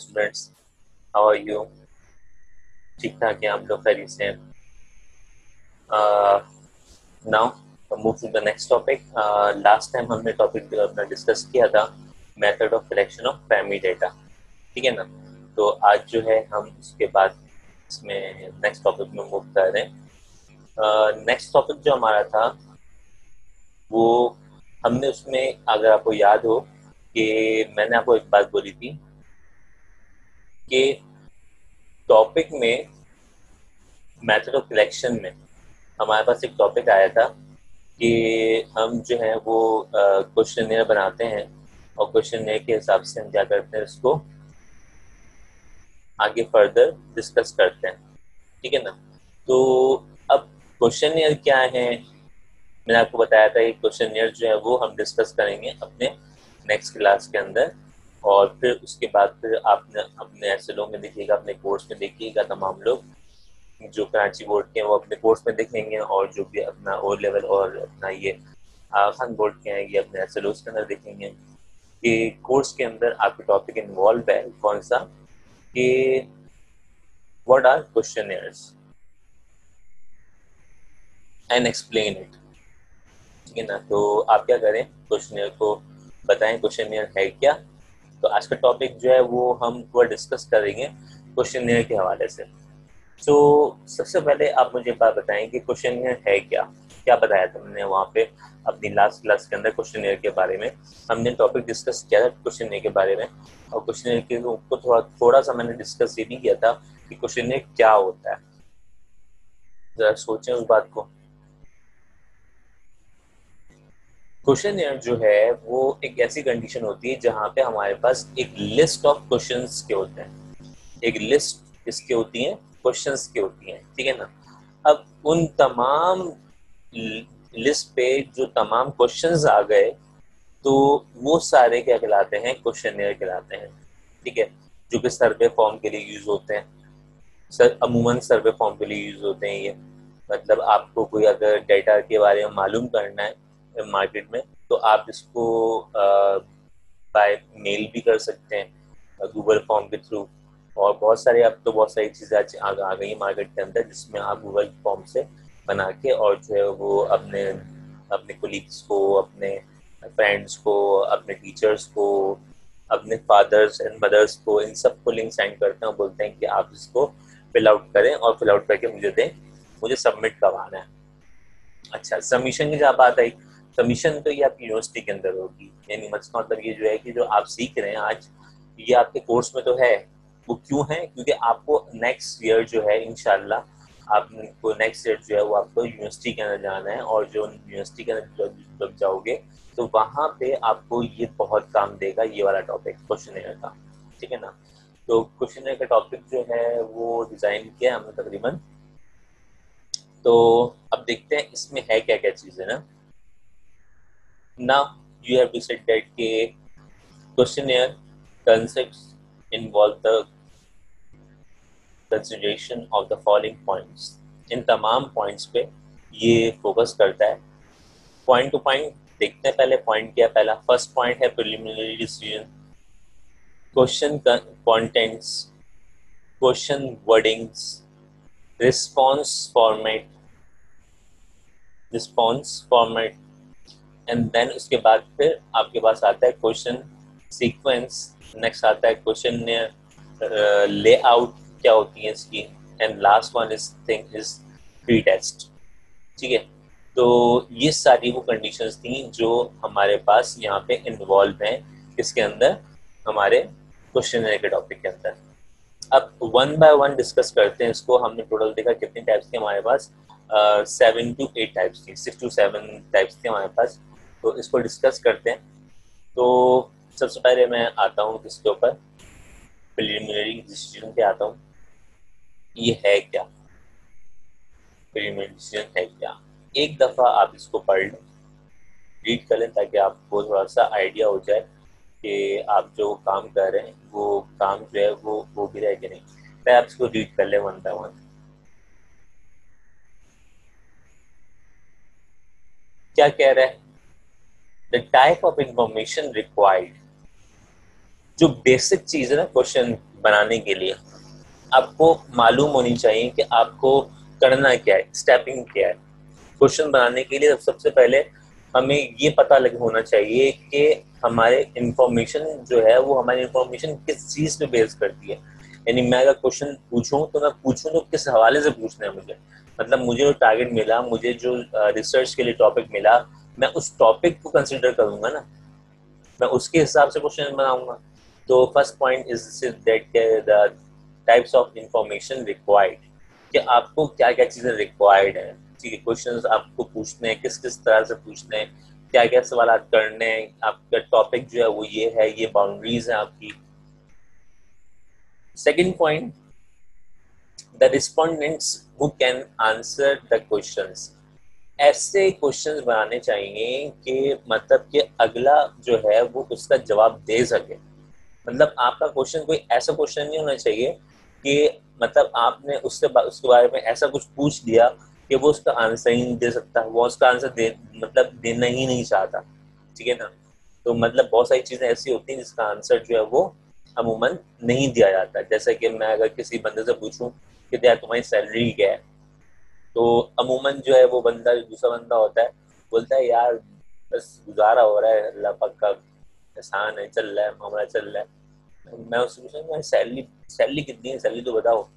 Students how are you ठीक ठाक है, आप लोग खैरियत से now move to the next topic last time हमने टॉपिक अपना डिस्कस किया था method of collection of family data ठीक है ना? तो आज जो है, हम उसके बाद इसमें नेक्स्ट टॉपिक में मूव कर रहे हैं। नेक्स्ट टॉपिक जो हमारा था, वो हमने उसमें, अगर आपको याद हो, कि मैंने आपको एक बात बोली थी कि टॉपिक में मेथड ऑफ़ कलेक्शन में हमारे पास एक टॉपिक आया था कि हम जो है वो क्वेश्चन बनाते हैं और क्वेश्चन के हिसाब से हम क्या करते हैं उसको आगे फर्दर डिस्कस करते हैं। ठीक है ना? तो अब क्वेश्चन क्या है? मैंने आपको बताया था कि क्वेश्चन जो है वो हम डिस्कस करेंगे अपने नेक्स्ट क्लास के अंदर। और फिर उसके बाद फिर आपने अपने ऐसे लोग में देखिएगा, अपने कोर्स में देखिएगा तमाम लोग, जो कराची बोर्ड के हैं, वो अपने कोर्स में देखेंगे और जो भी अपना ओ लेवल और अपना ये खान बोर्ड के हैं, ये अपने ऐसे लोग के अंदर देखेंगे कि कोर्स के अंदर आपके टॉपिक इन्वॉल्व है कौन सा? कि what are question and explain it ठीक है ना? तो आप क्या करें? क्वेश्चन को बताएँ क्वेश्चन है क्या? तो आज का टॉपिक जो है वो हम थोड़ा डिस्कस करेंगे क्वेश्चन के हवाले से। तो सबसे पहले आप मुझे बात बताएँ कि क्वेश्चन है क्या? क्या बताया था मैंने वहाँ पे अपनी लास्ट क्लास के अंदर क्वेश्चन के बारे में? हमने टॉपिक डिस्कस किया था क्वेश्चन के बारे में। और क्वेश्चन के को थोड़ा थोड़ा सा मैंने डिस्कस ये भी किया था कि क्वेश्चन क्या होता है। जरा सोचें उस बात को। क्वेश्चन जो है, वो एक ऐसी कंडीशन होती है जहाँ पे हमारे पास एक लिस्ट ऑफ़ क्वेश्चन के होते हैं। एक लिस्ट किसके होती है? क्वेश्चन की होती हैं, ठीक है ना? अब उन तमाम लिस्ट पे जो तमाम क्वेश्चन आ गए तो वो सारे क्या कहलाते हैं? क्वेश्चन कहलाते हैं, ठीक है? जो कि सर्वे फॉर्म के लिए यूज़ होते हैं। सर, अमूमन सर्वे फॉर्म के लिए यूज़ होते हैं ये। मतलब आपको कोई अगर डेटा के बारे में मालूम करना है मार्केट में तो आप इसको बाय मेल भी कर सकते हैं गूगल फॉर्म के थ्रू और बहुत सारे अब तो बहुत सारी चीज़ें आ, गई मार्केट के अंदर जिसमें आप गूगल फॉर्म से बना के और जो है वो अपने अपने कोलीग्स को अपने फ्रेंड्स को अपने टीचर्स को अपने फादर्स एंड मदर्स को इन सबको लिंक सेंड करते हैं और बोलते हैं कि आप इसको फिल आउट करें और फिल आउट करके मुझे दें मुझे सबमिट करवाना है। अच्छा सबमिशन की जहाँ बात आई कमीशन तो ये आपकी यूनिवर्सिटी के अंदर होगी। यानी मतलब ये जो है कि जो आप सीख रहे हैं आज, ये आपके कोर्स में तो है। वो क्यों है? क्योंकि आपको नेक्स्ट ईयर जो है इनशाला आपको नेक्स्ट ईयर जो है, वो आपको यूनिवर्सिटी के अंदर जाना है और जो यूनिवर्सिटी के अंदर जब जाओगे तो वहाँ पे आपको ये बहुत काम देगा, ये वाला टॉपिक क्वेश्चन एयर का। ठीक है ना? तो क्वेश्चन एयर का टॉपिक जो है, वो डिज़ाइन किया हमने तकरीबन। तो अब देखते हैं इसमें है क्या क्या चीज़ें ना? Now, you have to set that के questionnaire concepts involve the consideration of the following points. इन तमाम पॉइंट्स पे ये फोकस करता है। पॉइंट टू पॉइंट देखते हैं पहले पॉइंट क्या पहला फ़र्स्ट पॉइंट है preliminary decision question contents question wordings response format response format and then उसके बाद फिर आपके पास आता है क्वेश्चन सीक्वेंस नेक्स्ट आता है क्वेश्चन लेआउट क्या होती है इसकी? And last one is thing is pre test ठीक है? तो ये सारी वो कंडीशंस थी जो हमारे पास यहाँ पे इन्वॉल्व हैं, इसके अंदर हमारे क्वेश्चन के टॉपिक के अंदर। अब वन बाय वन डिस्कस करते हैं इसको। हमने टोटल देखा कितने टाइप्स थे हमारे पास। सेवन टू एट टाइप्स थी। सिक्स टू सेवन टाइप्स थे हमारे पास। तो इसको डिस्कस करते हैं। तो सबसे पहले मैं आता हूँ इसके ऊपर? प्रिलिमिनरी डिसीज़न पे आता हूँ। ये है क्या? प्रिलिमिनरी डिसीज़न है क्या? एक दफ़ा आप इसको पढ़ लें रीड कर लें ताकि आपको थोड़ा सा आइडिया हो जाए कि आप जो काम कर रहे हैं, वो काम जो है वो वो भी रहे कि नहीं। मैं आप इसको रीड कर लें वन बाय वन क्या कह रहा है? The type of information required जो बेसिक चीज़ है ना क्वेश्चन बनाने के लिए आपको मालूम होनी चाहिए कि आपको करना क्या है स्टेपिंग क्या है। क्वेश्चन बनाने के लिए सबसे पहले हमें ये पता लग होना चाहिए कि हमारे इंफॉर्मेशन जो है, वो हमारी इंफॉर्मेशन किस चीज़ पे बेस करती है। यानी मैं अगर क्वेश्चन पूछूँ तो मैं पूछूँ तो किस हवाले से पूछना है मुझे? मतलब मुझे जो टारगेट मिला, मुझे जो रिसर्च के लिए टॉपिक मिला मैं उस टॉपिक को कंसिडर करूँगा ना। मैं उसके हिसाब से क्वेश्चन बनाऊँगा। तो first point is that the types of information required कि आपको क्या क्या चीज़ें रिक्वायर्ड है। ठीक है क्वेश्चन आपको पूछने हैं किस किस तरह से पूछने हैं क्या क्या सवाल करने हैं, आपका टॉपिक जो है वो ये है, ये बाउंड्रीज है आपकी। Second point the respondents who can answer the questions ऐसे क्वेश्चंस बनाने चाहिए कि मतलब कि अगला जो है वो उसका जवाब दे सके। मतलब आपका क्वेश्चन कोई ऐसा क्वेश्चन नहीं होना चाहिए कि मतलब आपने उससे उसके बारे में ऐसा कुछ पूछ दिया कि वो उसका आंसर ही नहीं दे सकता, वो उसका आंसर दे मतलब देना ही नहीं चाहता। ठीक है ना? तो मतलब बहुत सारी चीज़ें ऐसी होती हैं जिसका आंसर जो है वो अमूमन नहीं दिया जाता। जैसे कि मैं अगर किसी बंदे से पूछूँ कि यार तुम्हारी सैलरी क्या है? तो अमूमन जो है वो बंदा, दूसरा बंदा होता है, बोलता है, यार, बस गुजारा हो रहा है, अल्लाह का एहसान है, चल रहा है, मामला चल रहा है। मैं उससे पूछा सैलरी सैलरी कितनी है? सैलरी तो बताओ।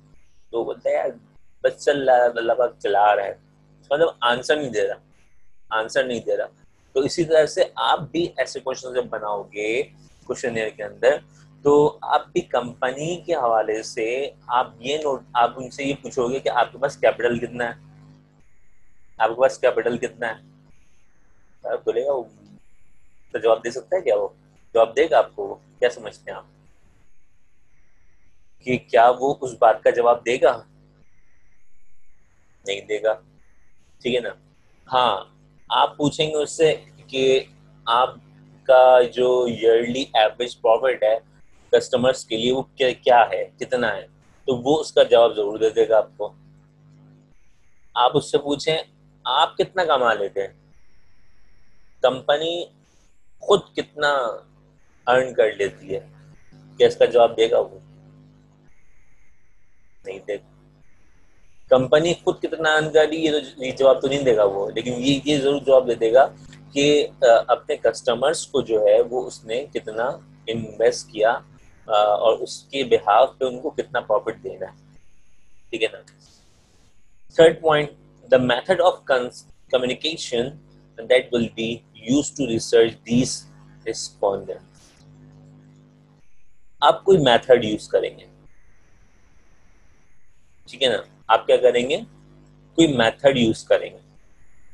तो बोलता है, यार, बस चल रहा है, अल्लाह पाक चला रहा है। मतलब आंसर नहीं दे रहा, आंसर नहीं दे रहा। तो इसी तरह से आप भी ऐसे क्वेश्चन जब बनाओगे क्वेश्चन के अंदर तो आपकी कंपनी के हवाले से आप ये नोट आप उनसे ये पूछोगे कि आपके पास कैपिटल कितना है? आपके पास कैपिटल कितना है? आप बोलेगा तो जवाब दे सकता है क्या वो? जवाब देगा आपको, क्या समझते हैं आप? कि क्या वो उस बात का जवाब देगा? नहीं देगा। ठीक है ना? हाँ आप पूछेंगे उससे कि आपका जो ईयरली एवरेज प्रॉफिट है कस्टमर्स के लिए वो क्या क्या है, कितना है तो वो उसका जवाब ज़रूर दे देगा आपको। आप उससे पूछें, आप कितना कमा लेते हैं? कंपनी खुद कितना अर्न कर लेती है? क्या इसका जवाब देगा वो? नहीं देगा। कंपनी खुद कितना अर्न कर रही है तो ये जवाब तो नहीं देगा वो, लेकिन ये ये ज़रूर जवाब दे देगा कि अपने कस्टमर्स को जो है, वो उसने कितना इन्वेस्ट किया और उसके बिहाव पे उनको कितना प्रॉफिट देना है। ठीक है ना? Third point the method of communication that will be use to research these respondent आप कोई मेथड यूज़ करेंगे। ठीक है ना? आप क्या करेंगे? कोई मेथड यूज़ करेंगे।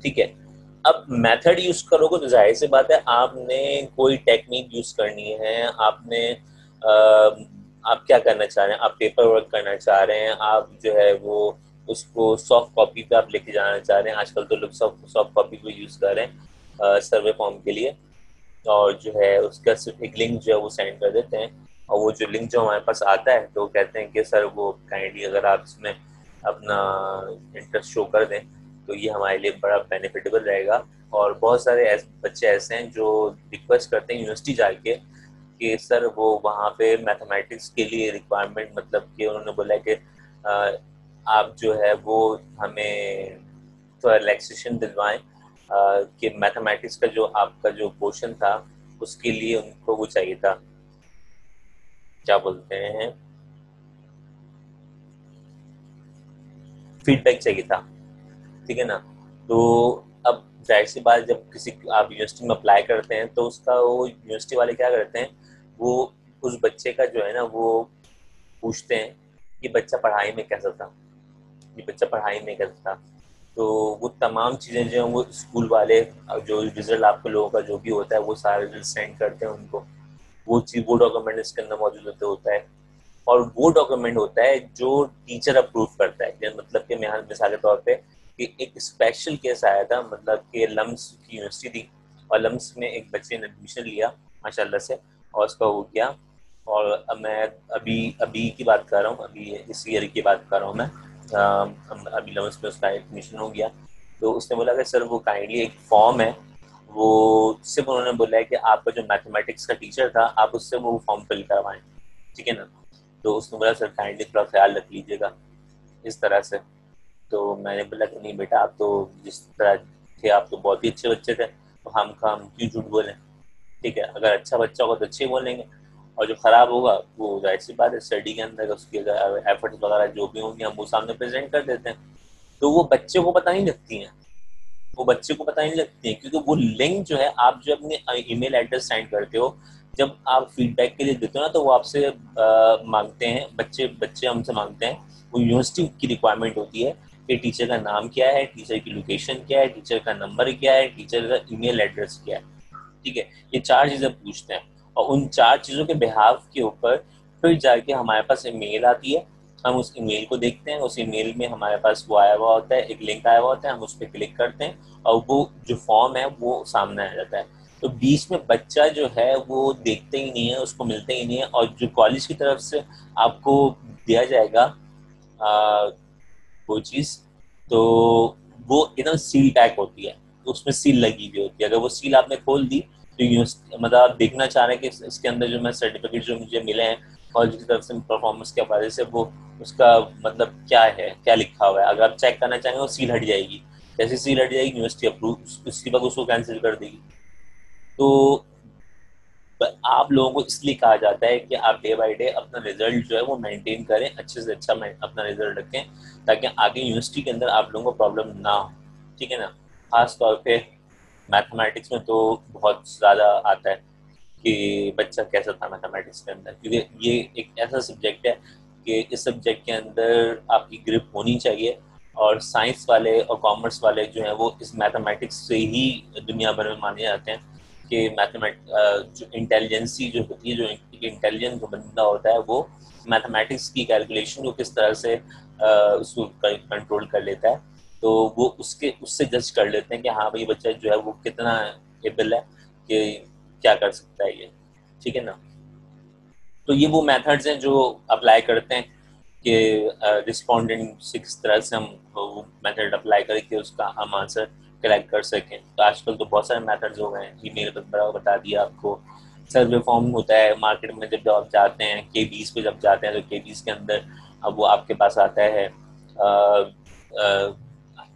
ठीक है? अब मेथड यूज़ करोगे तो ज़ाहिर सी बात है आपने कोई टेक्निक यूज़ करनी है, आपने आप क्या करना चाह रहे हैं? आप पेपर वर्क करना चाह रहे हैं? आप जो है वो उसको सॉफ्ट कॉपी पे आप लेके जाना चाह रहे हैं? आजकल तो लोग सॉफ्ट सॉफ्ट कॉपी को यूज़ कर रहे हैं सर्वे फॉर्म के लिए। और जो है उसका सिर्फ़ एक लिंक जो है वो सेंड कर देते हैं। और वो जो लिंक जो हमारे पास आता है तो कहते हैं कि, सर, वो काइंडली अगर आप इसमें अपना इंटरेस्ट शो कर दें तो ये हमारे लिए बड़ा बेनिफिटेबल रहेगा। और बहुत सारे ऐसे बच्चे ऐसे हैं जो रिक्वेस्ट करते हैं यूनिवर्सिटी जाके कि सर वो वहाँ पे मैथमेटिक्स के लिए रिक्वायरमेंट मतलब कि उन्होंने बोला कि आप जो है वो हमें थोड़ा रिलैक्सेशन दिलवाएँ कि मैथमेटिक्स का जो आपका जो पोर्शन था, उसके लिए उनको वो चाहिए था। क्या बोलते हैं? फीडबैक चाहिए था। ठीक है ना? तो अब ज़ाहिर सी बात, जब किसी, आप यूनिवर्सिटी में अप्लाई करते हैं तो उसका वो यूनिवर्सिटी वाले क्या करते हैं वो उस बच्चे का जो है ना, वो पूछते हैं कि बच्चा पढ़ाई में कैसा था? ये बच्चा पढ़ाई में कैसा था? तो वो तमाम चीज़ें जो हैं, वो स्कूल वाले, जो रिज़ल्ट आपके लोगों का जो भी होता है, वो सारे रिज़ल्ट सेंड करते हैं उनको। वो चीज़, वो डॉक्यूमेंट इसके अंदर मौजूद होते होता है। और वो डॉक्यूमेंट होता है जो टीचर अप्रूव करता है। मतलब कि मैं मिसाल के तौर पे कि एक स्पेशल केस आया था मतलब कि लम्स की यूनिवर्सिटी थी। और लम्स में एक बच्चे ने एडमिशन लिया, माशाल्लाह से। और उसका हो गया। और अब मैं अभी अभी की बात कर रहा हूँ, अभी इस ईयर की बात कर रहा हूँ मैं। अभी लम्स में उसका एडमिशन हो गया। तो उसने बोला कि, सर, वो काइंडली एक फॉर्म है। वो सिर्फ़ उन्होंने बोला है कि आपका जो मैथमेटिक्स का टीचर था, आप उससे वो फॉर्म फिल करवाएँ। ठीक है ना? तो उसने बोला, सर काइंडली थोड़ा ख्याल रख लीजिएगा। इस तरह से। तो मैंने बोला कि, नहीं बेटा, आप तो जिस तरह थे, आप तो बहुत ही अच्छे बच्चे थे। तो हम हम क्यों झूठ बोलें? ठीक है, अगर अच्छा बच्चा होगा तो अच्छे बोलेंगे। और जो खराब होगा, वो ज़ाहिर सी बात है स्टडी के अंदर उसके एफर्ट्स वगैरह जो भी होंगे, हम वो सामने प्रेजेंट कर देते हैं। तो वो बच्चे को पता नहीं लगती हैं। वो बच्चे को पता नहीं लगती है, क्योंकि वो लिंक जो है, आप जो अपने ईमेल एड्रेस सेंड करते हो, जब आप फीडबैक के लिए देते हो ना तो वो आपसे मांगते हैं, बच्चे बच्चे हमसे मांगते हैं। वो यूनिवर्सिटी की रिक्वायरमेंट होती है कि टीचर का नाम क्या है टीचर की लोकेशन क्या है टीचर का नंबर क्या है टीचर का ईमेल एड्रेस क्या है। ठीक है ये चार चीज़ें पूछते हैं। और उन चार चीज़ों के बिहाव के ऊपर फिर जाके हमारे पास ईमेल आती है। हम उस ईमेल को देखते हैं उस ईमेल में हमारे पास वो आया हुआ होता है एक लिंक आया हुआ होता है हम उस पर क्लिक करते हैं और वो जो फॉर्म है वो सामने आ जाता है। तो बीच में बच्चा जो है वो देखते ही नहीं है उसको मिलते ही नहीं है और जो कॉलेज की तरफ़ से आपको दिया जाएगा आ, वो चीज़ तो वो एकदम सील पैक होती है। उसमें सील लगी हुई होती है। अगर वो सील आपने खोल दी तो मतलब आप देखना चाह रहे हैं कि इसके अंदर जो मैं सर्टिफिकेट जो मुझे मिले हैं कॉलेज की तरफ़ से परफॉर्मेंस के हवाले से वो, उसका मतलब क्या है, क्या लिखा हुआ है। अगर आप चेक करना चाहेंगे वो सील हट जाएगी। जैसे सील हट जाएगी यूनिवर्सिटी अप्रूव उसके बाद उसको कैंसिल कर देगी। तो आप लोगों को इसलिए कहा जाता है कि आप डे बाई डे अपना रिज़ल्ट जो है वो मेंटेन करें, अच्छे से अच्छा अपना रिज़ल्ट रखें, ताकि आगे यूनिवर्सिटी के अंदर आप लोगों को प्रॉब्लम ना हो। ठीक है ना? खास तौर पे मैथमेटिक्स में तो बहुत ज़्यादा आता है कि बच्चा कैसा था मैथमेटिक्स के अंदर। क्योंकि ये एक ऐसा सब्जेक्ट है कि इस सब्जेक्ट के अंदर आपकी ग्रिप होनी चाहिए और साइंस वाले और कॉमर्स वाले जो हैं वो इस मैथमेटिक्स से ही दुनिया भर में माने जाते हैं कि मैथमेट जो इंटेलिजेंसी जो होती है, जो इंटेलिजेंस जो बंदा होता है, वो मैथमेटिक्स की कैलकुलेशन को किस तरह से उसको कंट्रोल कर लेता है। तो वो उसके उससे जज कर लेते हैं कि हाँ भाई बच्चा जो है वो कितना एबल है कि क्या कर सकता है ये। ठीक है ना? तो ये वो मेथड्स हैं जो अप्लाई करते हैं कि रिस्पोंडेंट से किस तरह से हम वो मेथड अप्लाई करके उसका हम आंसर कलेक्ट कर सकें। तो आजकल तो बहुत सारे मेथड्स हो गए हैं। ई मेल पर बता दिया आपको। सर्वे फॉर्म होता है मार्केट में जब आप जाते हैं के बीस पे जब जाते हैं तो के बीस के अंदर अब वो आपके पास आता है। Uh, uh,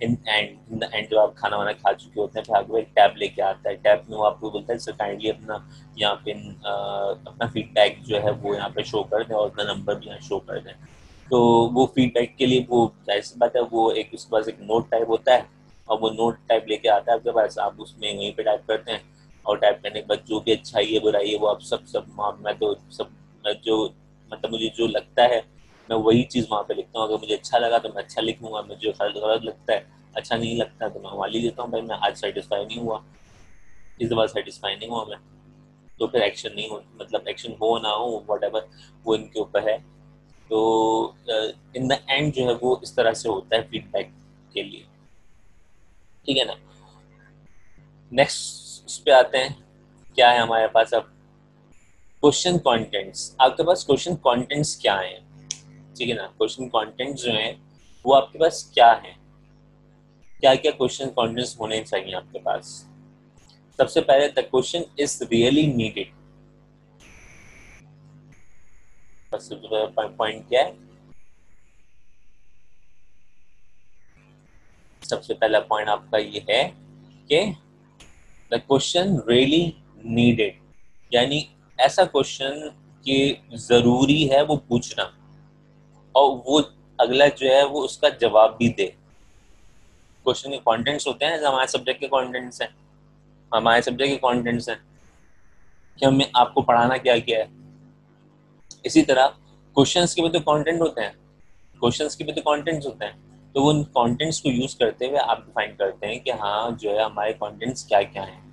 in and and जब आप खाना वाना खा चुके होते हैं फिर आपको एक टैब लेके आता है। टैब में वो आपको बोलता है, सर काइंडली अपना यहाँ पे अपना फीडबैक जो है वो यहाँ पे शो कर दें और अपना नंबर भी यहाँ शो कर दें। तो वो फीडबैक के लिए वो ज़ाहिर बात है, वो एक उसके पास एक नोट टाइप होता है और वो नोट टाइप लेके आता है। आपके पास आप उसमें वहीं पे टाइप करते हैं और टाइप करने के बाद जो भी अच्छाई है, बुराई है, वो आप सब सब मैं तो सब जो मतलब मुझे जो लगता है मैं वही चीज़ वहाँ पे लिखता हूँ। अगर मुझे अच्छा लगा तो मैं अच्छा लिखूँगा। मुझे गलत गलत लगता है। अच्छा नहीं लगता तो मैं वहाँ लिख देता हूँ। भाई, मैं आज सेटिस्फाई नहीं हुआ। इस बार सेटिस्फाई नहीं हुआ मैं। तो फिर एक्शन नहीं हो मतलब एक्शन हो ना हो वट एवर वो इनके ऊपर है। तो इन द एंड जो है वो इस तरह से होता है फीडबैक के लिए। ठीक है ना? नेक्स्ट उस पर आते हैं। क्या है हमारे पास अब? क्वेश्चन कंटेंट्स आपके पास क्वेश्चन कंटेंट्स क्या हैं? ठीक है ना? क्वेश्चन कंटेंट जो है, वो आपके पास क्या है? क्या क्या क्वेश्चन कंटेंट्स होने चाहिए आपके पास? सबसे पहले the question is really needed point क्या है। सबसे पहला पॉइंट आपका ये है कि द क्वेश्चन रियली नीडेड यानी ऐसा क्वेश्चन कि ज़रूरी है वो पूछना। और वो अगला जो है, वो उसका जवाब भी दे। क्वेश्चन के कंटेंट्स होते हैं, हमारे सब्जेक्ट के कंटेंट्स हैं। हमारे सब्जेक्ट के कंटेंट्स हैं। कि हमें आपको पढ़ाना क्या क्या है। इसी तरह क्वेश्चंस के भी तो कंटेंट होते हैं। क्वेश्चंस के भी तो कंटेंट्स होते हैं। तो वो उन कंटेंट्स को यूज़ करते हुए आप डिफाइन करते हैं कि हाँ जो है हमारे कंटेंट्स क्या क्या हैं।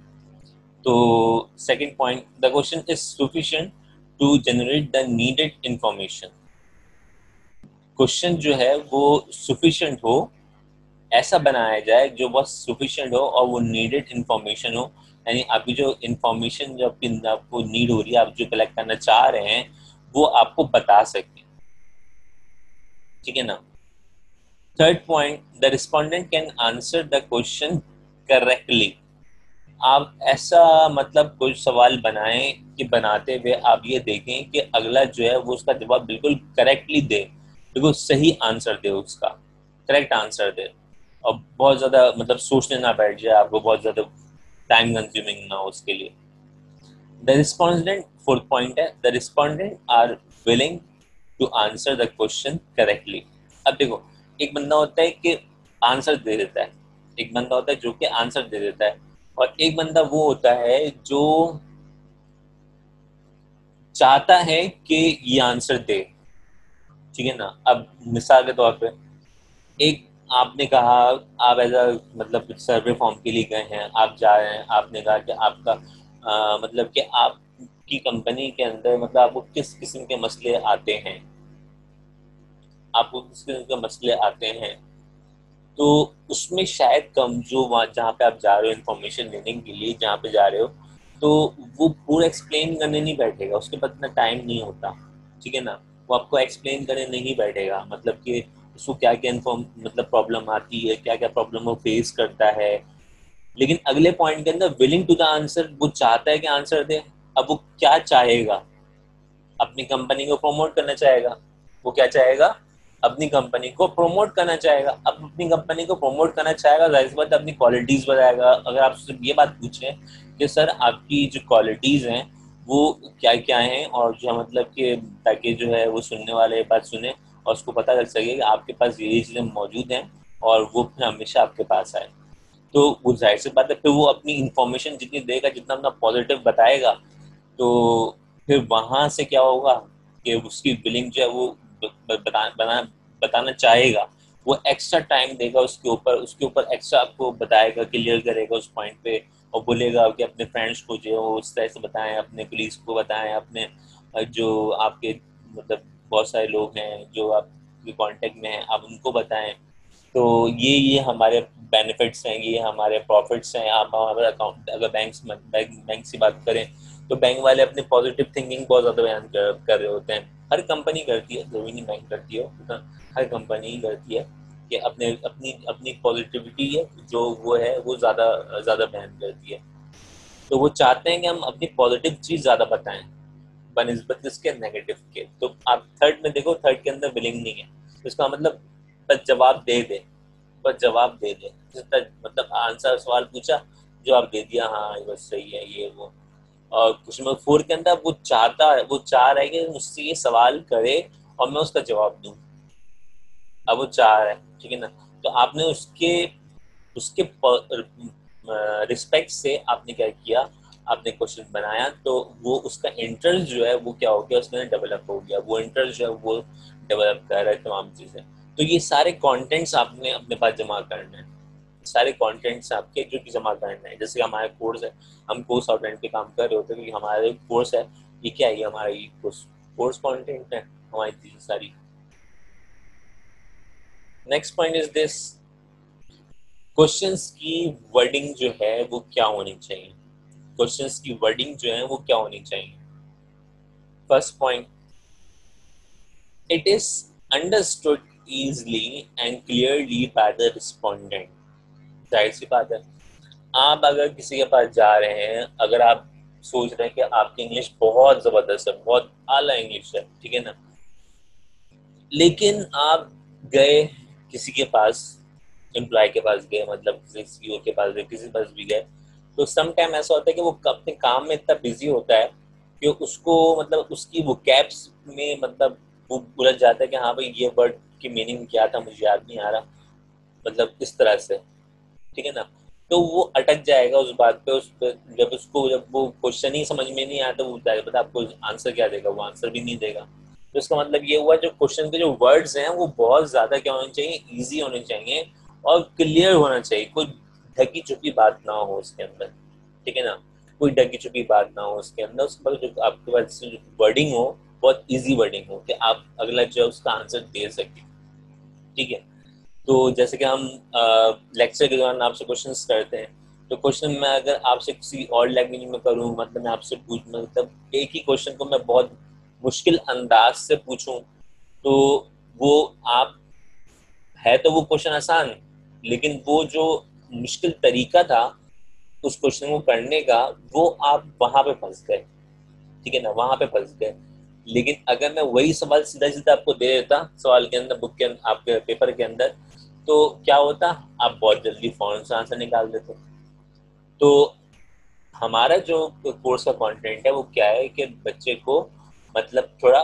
तो second point the question is sufficient to generate the needed information question जो है वो सुफिशियंट हो, ऐसा बनाया जाए जो बहुत सुफिशियंट हो और वो नीडेड इंफॉर्मेशन हो। यानी आपकी जो इंफॉर्मेशन जो आपकी आपको नीड हो रही है, आप जो कलेक्ट करना चाह रहे हैं, वो आपको बता सके। ठीक है ना? Third point the respondent can answer the question correctly आप ऐसा मतलब कोई सवाल बनाएँ कि बनाते हुए आप ये देखें कि अगला जो है वो उसका जवाब बिल्कुल करेक्टली दे। बिल्कुल सही आंसर दे उसका करेक्ट आंसर दे। और बहुत ज़्यादा मतलब सोचने ना बैठ जाए आपको, बहुत ज़्यादा टाइम कंज्यूमिंग ना हो उसके लिए। द रिस्पॉन्डेंट फोर्थ पॉइंट है the respondent are willing to answer the question correctly अब देखो, एक बंदा होता है कि आंसर दे देता है। एक बंदा होता है जो कि आंसर दे देता है। और एक बंदा वो होता है जो चाहता है कि ये आंसर दे। ठीक है ना? अब मिसाल के तौर पे एक आपने कहा आप एज अ मतलब सर्वे फॉर्म के लिए गए हैं आप जा रहे हैं आपने कहा कि आपका आ, मतलब कि आपकी कंपनी के अंदर मतलब आपको किस किस्म के मसले आते हैं? आपको किस किस्म के मसले आते हैं? तो उसमें शायद कम जो वहाँ जहाँ पे आप जा रहे हो इन्फॉर्मेशन लेने के लिए जहाँ पे जा रहे हो तो वो पूरा एक्सप्लेन करने नहीं बैठेगा उसके पास इतना टाइम नहीं होता ठीक है ना? वो आपको एक्सप्लेन करने नहीं बैठेगा। मतलब कि उसको क्या क्या इन्फॉर्म मतलब प्रॉब्लम आती है क्या क्या प्रॉब्लम वो फेस करता है। लेकिन अगले पॉइंट के अंदर विलिंग टू द आंसर वो चाहता है कि आंसर दे। अब वो क्या चाहेगा? अपनी कंपनी को प्रमोट करना चाहेगा। वो क्या चाहेगा? अपनी कंपनी को प्रमोट करना चाहेगा। अब अपनी कंपनी को प्रमोट करना चाहेगा ज़ाहिर बात अपनी क्वालिटीज बताएगा। अगर आप ये बात पूछें कि सर आपकी जो क्वालिटीज हैं वो क्या क्या हैं और जो मतलब कि ताकि जो है वो सुनने वाले बात सुने और उसको पता चल सके कि आपके पास ये चीज़ें मौजूद हैं और वो फिर हमेशा आपके पास आए। तो वो ज़ाहिर सी बात है फिर वो अपनी इंफॉर्मेशन जितनी देगा जितना अपना पॉजिटिव बताएगा तो फिर वहाँ से क्या होगा कि उसकी बिलिंग जो है वो बता, बना बताना चाहेगा। वो एक्स्ट्रा टाइम देगा उसके ऊपर उसके ऊपर एक्स्ट्रा आपको बताएगा क्लियर करेगा उस पॉइंट पे और बोलेगा कि अपने फ्रेंड्स को जो है उस तरह से बताएँ अपने पुलिस को बताएँ अपने जो आपके मतलब बहुत सारे लोग हैं जो आपके कांटेक्ट में हैं आप उनको बताएँ। तो ये ये हमारे बेनिफिट्स हैं ये हमारे प्रॉफिट्स हैं। आप हमारे अकाउंट अगर बैंक बैंक से बात करें तो बैंक वाले अपने पॉजिटिव थिंकिंग बहुत ज़्यादा बयान कर, कर रहे होते हैं। हर कंपनी करती है ज़रूरी नहीं बैंक करती हो हर कंपनी ही करती है। कि अपने, अपनी अपनी पॉजिटिविटी है, जो वो है, वो ज़्यादा ज़्यादा बहन करती है। तो वो चाहते हैं कि हम अपनी पॉजिटिव चीज़ ज़्यादा बताएँ, बनस्बत इसके नेगेटिव के। तो आप थर्ड में देखो थर्ड के अंदर बिलिंग नहीं है। तो मतलब बस जवाब दे दे, बस जवाब दे दे। मतलब आंसर सवाल पूछा, जवाब दे दिया हाँ बस सही है, ये वो। और कुछ नंबर फोर के अंदर, वो चाहता है, वो चाह रहा है कि मुझसे ये सवाल करे और मैं उसका जवाब दूँ। अब वो चाह रहा है, ठीक है ना? तो आपने उसके उसके रिस्पेक्ट से आपने क्या किया? आपने क्वेश्चन बनाया तो वो उसका इंटरेस्ट जो है, वो क्या हो गया? उसमें डेवलप हो गया। वो इंटरेस्ट जो है, वो डेवलप कर रहा है तमाम चीज़ें। तो ये सारे कंटेंट्स आपने अपने पास जमा करने हैं। सारे कंटेंट्स आपके जो कि जमा करने हैं। जैसे हमारा कोर्स है, हम कोर्स आउटलाइन पे काम कर रहे होते हैं क्योंकि हमारे कोर्स है। ये क्या है? हमारा ये कोर्स कोर्स कंटेंट है। हमारी चीज़ें सारी next point is this questions की वर्डिंग जो है, वो क्या होनी चाहिए? क्वेश्चंस की वर्डिंग जो है, वो क्या होनी चाहिए? First point it is understood easily and clearly by the respondent. ज़ाहिर सी बात है। आप अगर किसी के पास जा रहे हैं, अगर आप सोच रहे हैं कि आपकी इंग्लिश बहुत ज़बरदस्त है, बहुत आला इंग्लिश है, ठीक है ना? लेकिन आप गए किसी के पास एम्प्लॉय के पास गए मतलब किसी के पास गए किसी के पास भी गए तो सम टाइम ऐसा होता है कि वो अपने काम में इतना बिज़ी होता है कि उसको मतलब उसकी वो कैप्स में मतलब वो उलझ जाता है कि हाँ भाई, ये वर्ड की मीनिंग क्या था, मुझे याद नहीं आ रहा। मतलब इस तरह से, ठीक है ना? तो वो अटक जाएगा उस बात पे, उस पे, जब उसको, जब वो क्वेश्चन ही समझ में नहीं आया तो वो पता आपको आंसर क्या देगा? वो आंसर भी नहीं देगा। तो इसका मतलब ये हुआ, जो क्वेश्चन के जो वर्ड्स हैं, वो बहुत ज़्यादा क्या होने चाहिए? इजी होने चाहिए और क्लियर होना चाहिए। कोई ढकी चुकी बात ना हो उसके अंदर, ठीक है ना? कोई ढकी चुकी बात ना हो उसके अंदर। उसके बाद जो आपके पास जो वर्डिंग हो, बहुत इजी वर्डिंग हो कि आप अगला जो उसका आंसर दे सके, ठीक है? तो जैसे कि हम लेक्चर के दौरान आपसे क्वेश्चन करते हैं तो क्वेश्चन मैं अगर आपसे किसी और लैंग्वेज में करूँ मतलब मैं आपसे पूछ मतलब एक ही क्वेश्चन को मैं बहुत मुश्किल अंदाज से पूछूँ तो वो आप, है तो वो क्वेश्चन आसान लेकिन वो जो मुश्किल तरीका था, उस क्वेश्चन को करने का, वो आप वहाँ पे फंस गए। ठीक है ना? वहाँ पे फंस गए। लेकिन अगर मैं वही सवाल सीधा सीधा आपको दे देता, सवाल के अंदर बुक के अंदर आपके पेपर के अंदर तो क्या होता? आप बहुत जल्दी फ़ौरन से आंसर निकाल देते। तो हमारा जो कोर्स का कंटेंट है, वो क्या है कि बच्चे को मतलब थोड़ा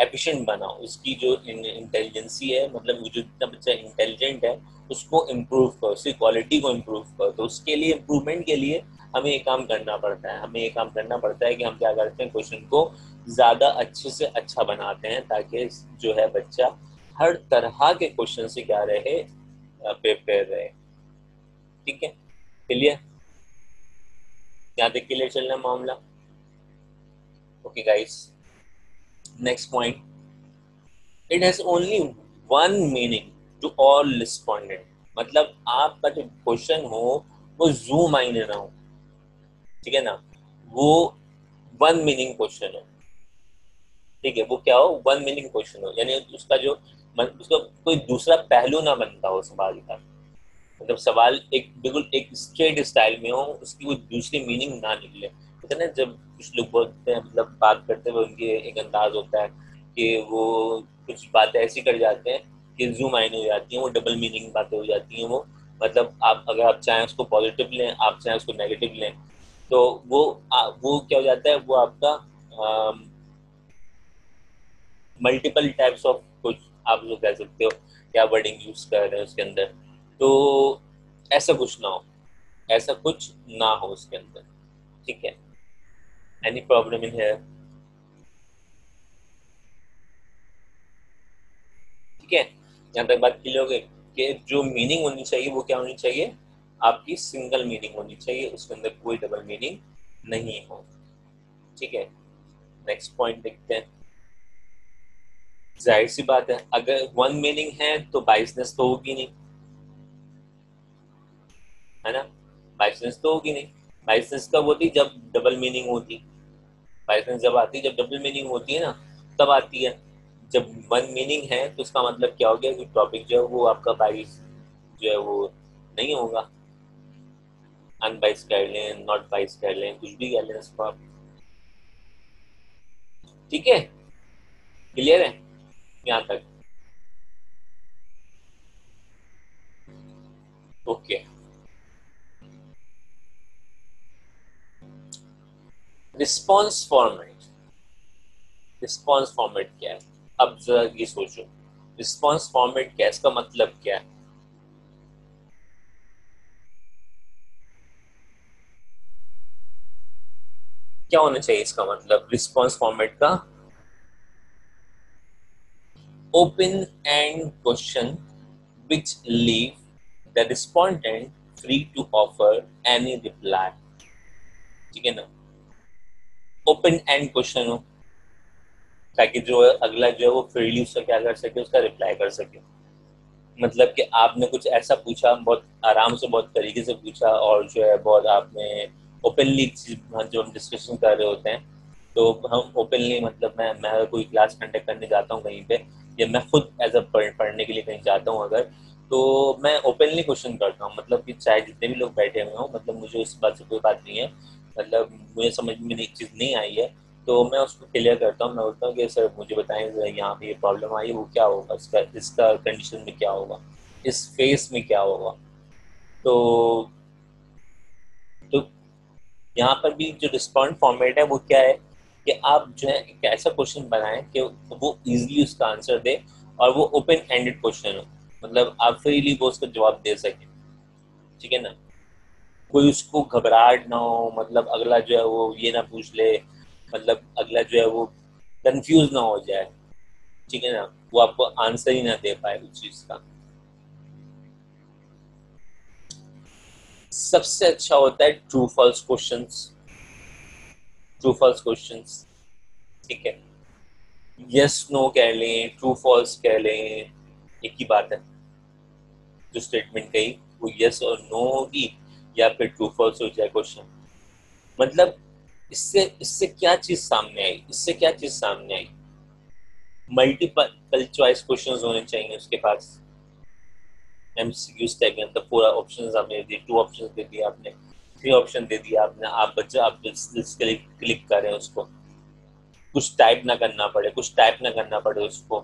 एफिशिएंट बनाओ उसकी जो इंटेलिजेंसी है मतलब जो जितना बच्चा इंटेलिजेंट है, उसको इम्प्रूव करो, उसकी क्वालिटी को इम्प्रूव करो। तो उसके लिए इम्प्रूवमेंट के लिए हमें ये काम करना पड़ता है। हमें ये काम करना पड़ता है कि हम क्या करते हैं क्वेश्चन को ज़्यादा अच्छे से अच्छा बनाते हैं, ताकि जो है बच्चा हर तरह के क्वेश्चन से क्या रहे प्रिपेयर रहे। ठीक है? क्लियर यहाँ तक क्लियर चल रहा मामला? Okay guys next point it has only one meaning to all respondent मतलब आपका जो क्वेश्चन हो, वो जू मायने ना हो। ठीक है ना? वो वन मीनिंग क्वेश्चन हो। ठीक है? वो क्या हो? वन मीनिंग क्वेश्चन हो। यानी उसका जो उसका कोई दूसरा पहलू ना बनता हो सवाल का। मतलब सवाल एक, बिल्कुल एक स्ट्रेट स्टाइल में हो, उसकी कोई दूसरी मीनिंग ना निकले। है ना जब कुछ लोग बोलते हैं मतलब बात करते हुए उनके एक अंदाज होता है कि वो कुछ बातें ऐसी कर जाते हैं कि जूम आइन हो जाती हैं वो डबल मीनिंग बातें हो जाती हैं वो मतलब आप अगर आप चाहें उसको पॉजिटिव लें आप चाहें उसको नेगेटिव लें तो वो आ, वो क्या हो जाता है वो आपका मल्टीपल टाइप्स ऑफ़ कुछ आप जो कह सकते हो क्या वर्डिंग यूज़ कर रहे हैं उसके अंदर। तो ऐसा कुछ ना हो ऐसा कुछ ना हो उसके अंदर ठीक है? एनी प्रॉब्लम इन है ठीक है? यहाँ तक बात क्लियर हो गई कि जो मीनिंग होनी चाहिए, वो क्या होनी चाहिए? आपकी सिंगल मीनिंग होनी चाहिए, उसके अंदर कोई डबल मीनिंग नहीं हो। ठीक है? नेक्स्ट पॉइंट देखते हैं। ज़ाहिर सी बात है, अगर वन मीनिंग है तो बाइसनेस तो होगी नहीं। है ना? बाइसनेस तो होगी नहीं। बाइसनेस कब होती? जब डबल मीनिंग होती। बाइसनेस जब आती है, जब डबल मीनिंग होती है ना, तब आती है। जब वन मीनिंग है तो उसका मतलब क्या हो गया कि टॉपिक जो है, वो आपका बाइस जो है, वो नहीं होगा। अनबाइस कर लें नॉट बाइस कर लें, कुछ भी कह लें इसको आप। ठीक है? क्लियर है? यहाँ तक। Okay response format response format क्या है? अब जरा ये सोचो। रिस्पॉन्स फॉर्मेट क्या है? इसका मतलब क्या है? क्या होना चाहिए इसका मतलब? रिस्पॉन्स फॉर्मेट का? Open end question which leave the respondent free to offer any reply. ठीक है ना? ओपन एंड क्वेश्चन हो। ताकि जो अगला जो है, वो फ्रीली उसका क्या कर सके, उसका रिप्लाई कर सके। मतलब कि आपने कुछ ऐसा पूछा, बहुत आराम से, बहुत तरीके से पूछा, और जो है, बहुत आपने ओपनली जो हम डिस्कशन कर रहे होते हैं तो हम ओपनली मतलब मैं मैं कोई क्लास कंडक्ट करने जाता हूँ कहीं पे, या मैं खुद एज अ पढ़ने के लिए कहीं जाता हूँ अगर तो मैं ओपनली क्वेश्चन करता हूँ। मतलब कि चाहे जितने भी लोग बैठे हुए हों मतलब मुझे उस बात से कोई बात नहीं है मतलब मुझे समझ में एक चीज़ नहीं आई है। तो मैं उसको क्लियर करता हूँ, मैं बोलता हूँ कि, सर, मुझे बताएँ, यहाँ पे ये प्रॉब्लम आई, वो क्या होगा? इसका इसका कंडीशन में क्या होगा? इस फेस में क्या होगा? तो तो यहाँ पर भी जो रिस्पॉन्ड फॉर्मेट है, वो क्या है कि आप जो है एक ऐसा क्वेश्चन बनाएँ कि वो इजीली उसका आंसर दे और वो ओपन एंडेड क्वेश्चन हो। मतलब आप फ्रीली वो उसका जवाब दे सकें। ठीक है ना? कोई उसको घबराहट ना हो मतलब अगला जो है वो ये ना पूछ ले मतलब अगला जो है वो कंफ्यूज ना हो जाए। ठीक है ना? वो आपको आंसर ही ना दे पाए उस चीज़ का। सबसे अच्छा होता है true false questions true false question ठीक है? यस नो कह लें ट्रू फॉल्स कह लें, एक ही बात है। जो स्टेटमेंट कही, वो यस और नो होगी या फिर ट्रू फॉल्स हो जाए क्वेश्चन मतलब इससे इससे क्या चीज़ सामने आई? इससे क्या चीज़ सामने आई? मल्टीपल चॉइस क्वेश्चन होने चाहिए उसके पास। एमसीक्यूज टाइप मतलब पूरा ऑप्शन आपने दिए टू ऑप्शन दे दिए आपने। थ्री ऑप्शन दे दिया आपने, आप बच्चा, आप क्लिक क्लिक करें उसको। कुछ टाइप ना करना पड़े, कुछ टाइप ना करना पड़े उसको।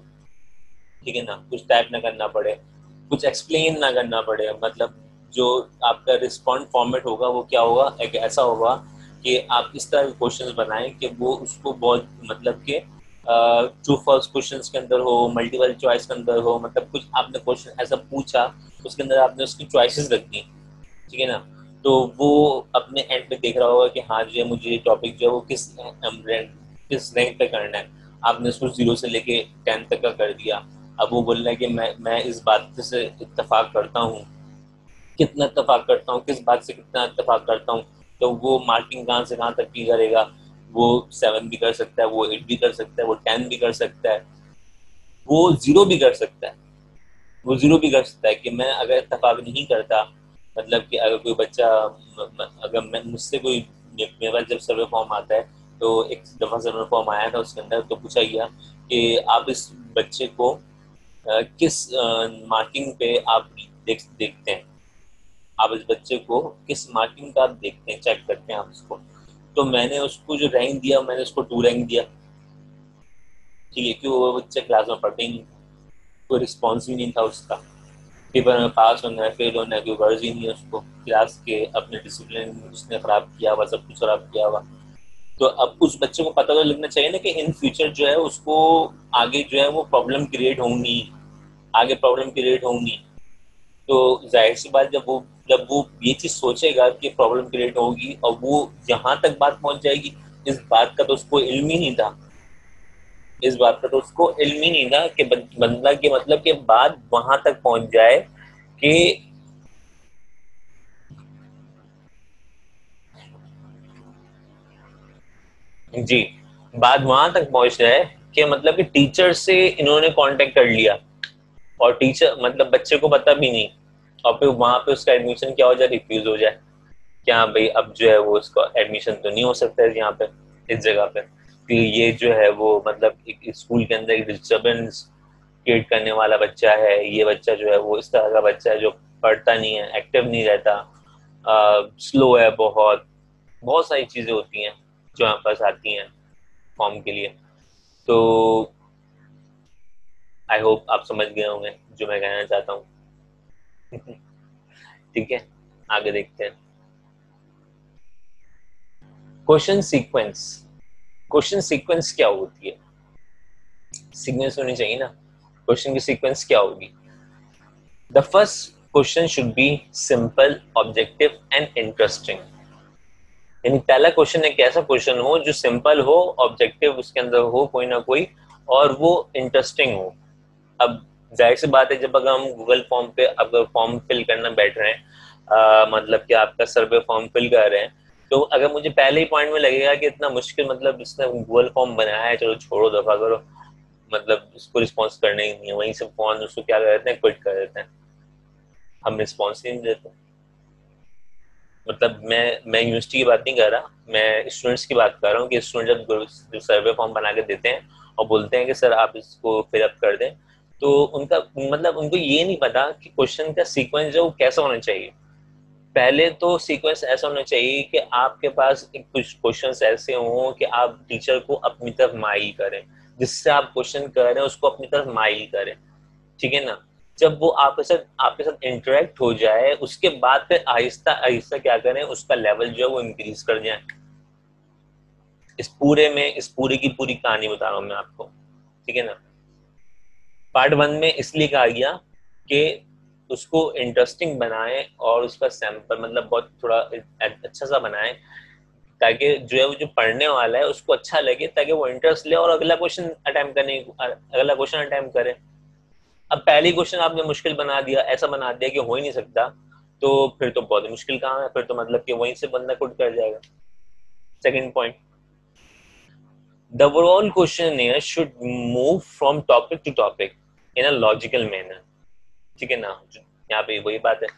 ठीक है ना? कुछ टाइप ना करना पड़े, कुछ एक्सप्लेन ना करना पड़े मतलब जो आपका रिस्पॉन्ड फॉर्मेट होगा, वो क्या होगा? एक ऐसा होगा कि आप इस तरह के क्वेश्चन बनाएँ कि वो उसको बहुत मतलब कि ट्रू फॉल्स क्वेश्चन के अंदर हो मल्टीपल चॉइस के अंदर हो मतलब कुछ आपने क्वेश्चन ऐसा पूछा, उसके अंदर आपने उसकी चॉइसेस रख दी ठीक है ना? तो वो अपने एंड पे देख रहा होगा कि हाँ जो है मुझे टॉपिक जो है वो किस रैंक किस रैंक पे करना है। आपने उसको ज़ीरो से लेके टेन तक का कर दिया। अब वो बोल रहा है कि मैं मैं इस बात से इतफाक करता हूँ। कितना इत्तेफाक करता हूँ, किस बात से कितना इतफाक करता हूँ तो वो मार्किंग कहाँ से, कहाँ तक की करेगा, वो सेवन भी कर सकता है, वो एट भी कर सकता है, वो टेन भी कर सकता है, वो ज़ीरो भी कर सकता है, वो ज़ीरो भी कर सकता है कि मैं अगर इतफाक नहीं करता मतलब कि अगर कोई बच्चा अगर मैं, मुझसे कोई मेरे पास जब सर्वे फॉर्म आता है तो एक दफ़ा सर्वे फॉर्म आया था उसके अंदर तो पूछा गया कि आप इस बच्चे को किस मार्किंग पे आप देख, देखते हैं? आप इस बच्चे को किस मार्किंग का आप देखते हैं चेक करते हैं आप उसको। तो मैंने उसको जो रैंक दिया, मैंने उसको टू रैंक दिया। ठीक है क्यों वो बच्चे क्लास में पढ़ते ही कोई रिस्पॉन्स ही नहीं था उसका। पेपर में पास होना है फेल होना है, कोई गर्ज ही नहीं है उसको। क्लास के अपने डिसिप्लिन उसने खराब किया हुआ, सब कुछ खराब किया हुआ। तो अब उस बच्चे को पता तो लगना चाहिए ना कि इन फ्यूचर जो है उसको आगे जो है वो प्रॉब्लम क्रिएट होंगी। आगे प्रॉब्लम क्रिएट होंगी। तो ज़ाहिर सी बात जब वो जब वो ये चीज़ सोचेगा कि प्रॉब्लम क्रिएट होगी और वो यहाँ तक बात पहुँच जाएगी, इस बात का तो उसको इल्म ही नहीं था। इस बात का तो उसको इल्म ही नहीं था कि बंदा के मतलब कि बात वहाँ तक पहुँच जाए कि जी बात वहाँ तक पहुँच जाए कि मतलब कि टीचर से इन्होंने कांटेक्ट कर लिया। और टीचर मतलब बच्चे को पता भी नहीं। और फिर वहाँ पे उसका एडमिशन क्या हो जाए रिफ्यूज हो जाए। क्या भाई अब जो है वो उसका एडमिशन तो नहीं हो सकता है यहाँ पे इस जगह पे। कि ये जो है वो मतलब एक स्कूल के अंदर एक डिस्टर्बेंस क्रिएट करने वाला बच्चा है। ये बच्चा जो है वो इस तरह का बच्चा है जो पढ़ता नहीं है एक्टिव नहीं रहता आ, स्लो है बहुत। बहुत सारी चीज़ें होती हैं जो यहाँ पास आती हैं फॉर्म के लिए। तो आई होप आप समझ गए होंगे जो मैं कहना चाहता हूँ। ठीक है, आगे देखते हैं। क्वेश्चन सीक्वेंस क्वेश्चन सीक्वेंस क्या होती है? सीक्वेंस होनी चाहिए ना? क्वेश्चन की सीक्वेंस क्या होगी? The first question should be simple objective and interesting यानी पहला क्वेश्चन एक ऐसा क्वेश्चन हो जो सिंपल हो ऑब्जेक्टिव उसके अंदर हो कोई ना कोई, और वो इंटरेस्टिंग हो। अब ज़ाहिर सी बात है जब अगर हम गूगल फॉर्म पे अगर फॉर्म फिल करना बैठ रहे हैं आ, मतलब कि आपका सर्वे फॉर्म फिल कर रहे हैं तो अगर मुझे पहले ही पॉइंट में लगेगा कि इतना मुश्किल मतलब इसने गूगल फॉर्म बनाया है चलो छोड़ो दफ़ा करो मतलब उसको रिस्पॉन्स करना ही नहीं है वहीं से फ़ोन उसको क्या कर देते हैं क्विट कर देते हैं। हम रिस्पॉन्स नहीं देते। मतलब मैं मैं यूनिवर्सिटी की बात नहीं कर रहा मैं स्टूडेंट्स की बात कर रहा हूँ कि स्टूडेंट जब सर्वे फॉर्म बना के देते हैं और बोलते हैं कि सर आप इसको फिलअप कर दें। तो उनका मतलब उनको ये नहीं पता कि क्वेश्चन का सीक्वेंस जो कैसा होना चाहिए। पहले तो सीक्वेंस ऐसा होना चाहिए कि आपके पास कुछ क्वेश्चन ऐसे हों कि आप टीचर को अपनी तरफ़ माइल करें, जिससे आप क्वेश्चन कर रहे हैं, उसको अपनी तरफ़ माइल करें। ठीक है ना? जब वो आपके साथ आपके साथ इंटरेक्ट हो जाए, उसके बाद फिर आहिस्ता आहिस्ता क्या करें, उसका लेवल जो है वो इंक्रीज कर जाए। इस पूरे में, इस पूरे की पूरी कहानी बता रहा हूँ मैं आपको। ठीक है ना? पार्ट वन में इसलिए कहा गया कि उसको इंटरेस्टिंग बनाए और उसका सैंपल मतलब बहुत थोड़ा अच्छा सा बनाए ताकि जो है वो जो पढ़ने वाला है उसको अच्छा लगे ताकि वो इंटरेस्ट ले और अगला क्वेश्चन अटेम्प्ट करने अगला क्वेश्चन अटेम्प्ट करे। अब पहली क्वेश्चन आपने मुश्किल बना दिया, ऐसा बना दिया कि हो ही नहीं सकता तो फिर तो बहुत मुश्किल काम है, फिर तो मतलब कि वहीं से बंदा कुट कर जाएगा। Second point the overall questionnaire should move from topic to topic in a logical manner. ठीक है ना? यहाँ पे वही बात है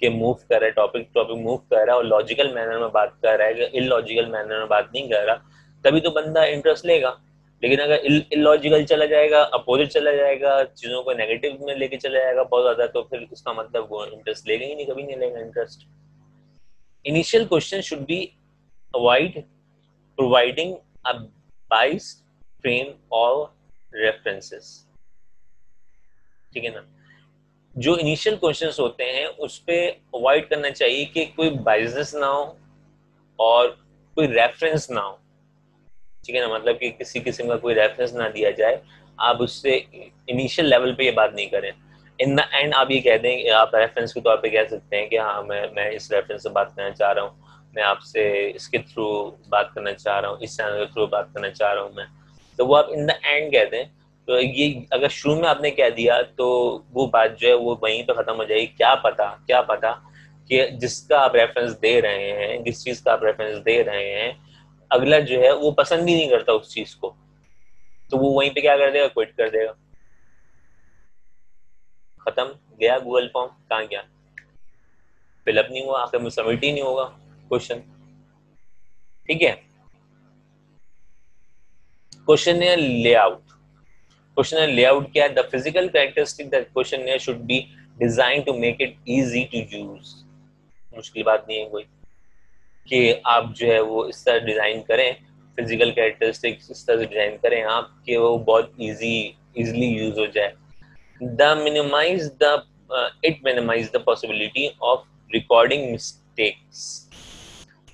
कि मूव कर रहा है टॉपिक टॉपिक मूव कर रहा है और लॉजिकल मैनर में बात कर रहा है इलॉजिकल मैनर में बात नहीं कर रहा, तभी तो बंदा इंटरेस्ट लेगा। लेकिन अगर इलॉजिकल चला जाएगा अपोजिट चला जाएगा, चीज़ों को नेगेटिव में लेके चला जाएगा बहुत ज़्यादा तो फिर उसका मतलब वो इंटरेस्ट लेगा ही नहीं, कभी नहीं लेगा interest initial question should be avoid providing biased frame और रेफरेंसेस ठीक है ना? जो इनिशियल क्वेश्चंस होते हैं, उस पर अवॉइड करना चाहिए कि कोई बाइजनेस ना हो और कोई रेफरेंस ना हो। ठीक है ना? मतलब कि किसी किस्म का कोई रेफरेंस ना दिया जाए। आप उससे इनिशियल लेवल पे ये बात नहीं करें। इन द एंड आप ये कह दें, आप रेफरेंस के तौर पे कह सकते हैं कि हाँ मैं मैं इस रेफरेंस से बात करना चाह रहा हूँ। मैं आपसे इसके थ्रू बात करना चाह रहा हूँ, इस चैनल के थ्रू बात करना चाह रहा हूँ मैं। तो वो आप इन द एंड कह दें तो ये अगर शुरू में आपने कह दिया तो वो बात जो है वो वहीं पे खत्म हो जाएगी। क्या पता क्या पता कि जिसका आप रेफरेंस दे रहे हैं, जिस चीज़ का आप रेफरेंस दे रहे हैं, अगला जो है वो पसंद ही नहीं करता उस चीज़ को। तो वो वहीं पे क्या कर देगा? क्विट कर देगा। खत्म। गया गूगल फॉर्म कहाँ गया? फिलअप नहीं हुआ आपका सबमिट ही नहीं होगा। क्वेश्चन। ठीक है? क्वेश्चन है लेआउट क्वेश्चन लेआउट क्या है? The physical characteristic question should be design to make it easy to use मुश्किल बात नहीं है कोई। कि आप जो है वो इस तरह डिज़ाइन करें फ़िज़िकल कैरेक्टरिस्टिक्स इस तरह से डिज़ाइन करें आप, कि वो बहुत इजी इजीली यूज़ हो जाए। The minimise the it minimise the possibility of recording mistakes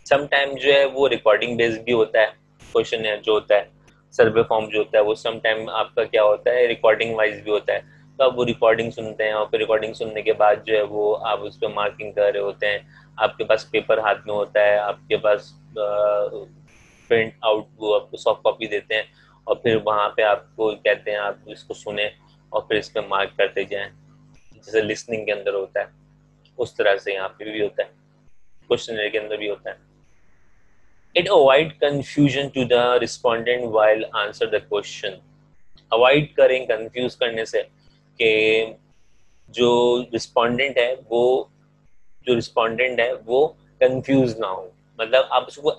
sometime जो है वो रिकॉर्डिंग बेस्ड भी होता है क्वेश्चन जो होता है सर्वे फॉर्म जो होता है वो समटाइम आपका क्या होता है रिकॉर्डिंग वाइज भी होता है। तो आप वो रिकॉर्डिंग सुनते हैं और फिर रिकॉर्डिंग सुनने के बाद जो है वो आप उस पर मार्किंग कर रहे होते हैं। आपके पास पेपर हाथ में होता है, आपके पास प्रिंट आउट वो आपको सॉफ्ट कॉपी देते हैं और फिर वहाँ पे आपको कहते हैं आप इसको सुने और फिर इस पर मार्क करते जाएँ। जैसे लिसनिंग के अंदर होता है, उस तरह से यहाँ पे भी होता है। क्वेश्चन के अंदर भी होता है। It avoid confusion to the respondent while answer the question. अवॉइड करें कंफ्यूज करने से कि जो रिस्पोंडेंट है, वो, जो रिस्पोंडेंट है, वो कंफ्यूज ना हो। मतलब आप उसको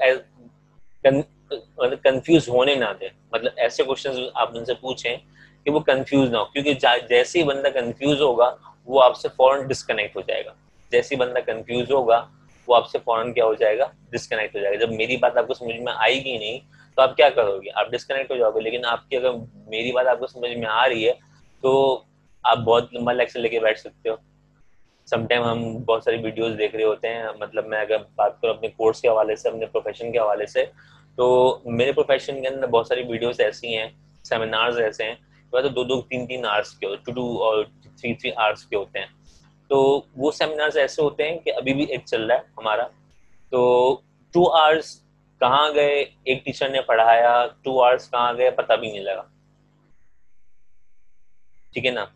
मतलब कंफ्यूज होने ना दें। मतलब ऐसे क्वेश्चन आप उनसे पूछें कि वो कंफ्यूज ना हो। क्योंकि जैसे ही बंदा कंफ्यूज होगा, वो आपसे फ़ौरन डिस्कनेक्ट हो जाएगा। जैसे ही बंदा कंफ्यूज होगा वो आपसे फ़ौरन क्या हो जाएगा? डिस्कनेक्ट हो जाएगा। जब मेरी बात आपको समझ में आएगी नहीं तो आप क्या करोगे? आप डिस्कनेक्ट हो जाओगे, लेकिन आपकी अगर मेरी बात आपको समझ में आ रही है तो आप बहुत लंबा लेक्चर लेके बैठ सकते हो। समटाइम हम बहुत सारी वीडियोस देख रहे होते हैं। मतलब मैं अगर बात करूँ अपने कोर्स के हवाले से, अपने प्रोफेशन के हवाले से तो मेरे प्रोफेशन के अंदर बहुत सारी वीडियोस ऐसी हैं सेमिनार्स ऐसे हैं तो दो दो तीन तीन आवर्स के टू टू और थ्री थ्री आवर्स के होते हैं। तो वो सेमिनार्स ऐसे होते हैं कि अभी भी एक चल रहा है हमारा। तो टू आवर्स कहाँ गए? एक टीचर ने पढ़ाया टू आवर्स कहाँ गए? पता भी नहीं लगा। ठीक है ना?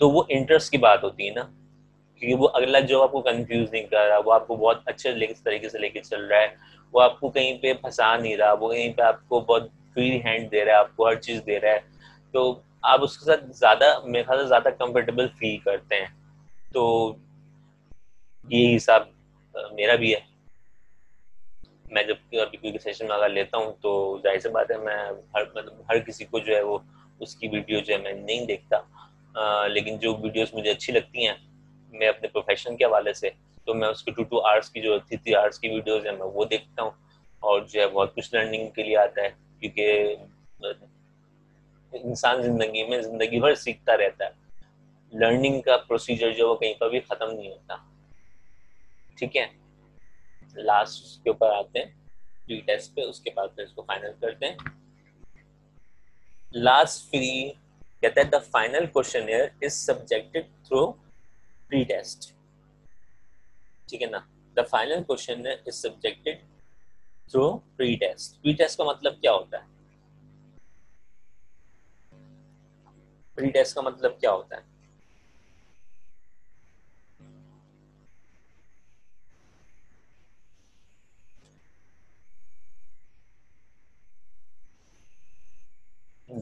तो वो इंटरेस्ट की बात होती है ना। क्योंकि वो अगला जो आपको कंफ्यूज नहीं कर रहा वो आपको बहुत अच्छे तरीके से लेके चल रहा है। वो आपको कहीं पे फंसा नहीं रहा, वो कहीं पे आपको बहुत फ्री हैंड दे रहा है, आपको हर चीज़ दे रहा है। तो आप उसके साथ ज़्यादा, मेरे ख्याल से ज़्यादा कंफर्टेबल फील करते हैं। तो ये हिसाब मेरा भी है। मैं जब अभी कोई सेशन अगर लेता हूँ तो ज़ाहिर सी बात है मैं हर मतलब हर किसी को जो है वो उसकी वीडियो जो है मैं नहीं देखता। आ, लेकिन जो वीडियोस मुझे अच्छी लगती हैं मैं अपने प्रोफेशन के हवाले से तो मैं उसकी टू टू आवर्स की जो थ्री थ्री आवर्स की वीडियोज़ है मैं वो देखता हूँ। और जो है बहुत कुछ लर्निंग के लिए आता है क्योंकि इंसान ज़िंदगी में ज़िंदगी भर सीखता रहता है। लर्निंग का प्रोसीजर जो वो कहीं पर भी खत्म नहीं होता। ठीक है? लास्ट के ऊपर आते हैं प्री टेस्ट पे, उसके बाद फिर इसको फाइनल करते हैं। लास्ट फ्री कहता है the final question is subjected through pre test ठीक है ना? The final question is subjected through pre test pre test का मतलब क्या होता है? प्री टेस्ट का मतलब क्या होता है?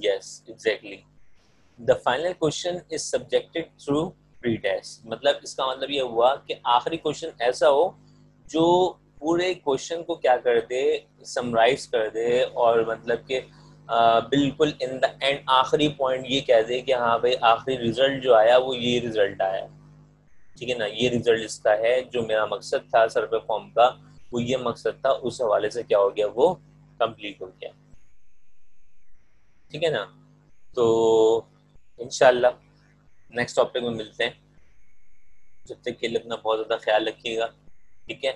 Yes, exactly. The final question is subjected through pre-test. मतलब इसका मतलब ये हुआ कि आखिरी क्वेश्चन ऐसा हो, जो पूरे क्वेश्चन को क्या कर दे समराइज कर दे और मतलब कि बिल्कुल इन द एंड आखिरी पॉइंट ये कह दे कि हाँ भाई, आखिरी रिज़ल्ट जो आया वो ये रिज़ल्ट आया। ठीक है ना? ये रिज़ल्ट इसका है, जो मेरा मकसद था, सर्वे फॉर्म का, वो ये मकसद था, उस हवाले से क्या हो गया, वो कंप्लीट हो गया। ठीक है ना? तो इनशाला नेक्स्ट टॉपिक में मिलते हैं। जब तक के लिए अपना बहुत ज़्यादा ख्याल रखिएगा, ठीक है?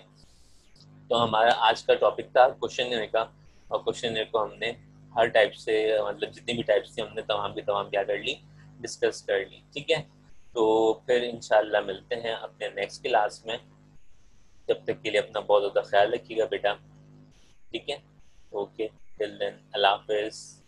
तो हमारा आज का टॉपिक था क्वेश्चन का और क्वेश्चन को हमने हर टाइप से मतलब जितनी भी टाइप से हमने तमाम की तमाम क्या कर ली? डिस्कस कर ली, ठीक है? तो फिर इंशाल्लाह मिलते हैं अपने नेक्स्ट क्लास में। जब तक के लिए अपना बहुत ज़्यादा ख्याल रखिएगा बेटा, ठीक है? ओके टिल देन अल्लाह हाफिज़।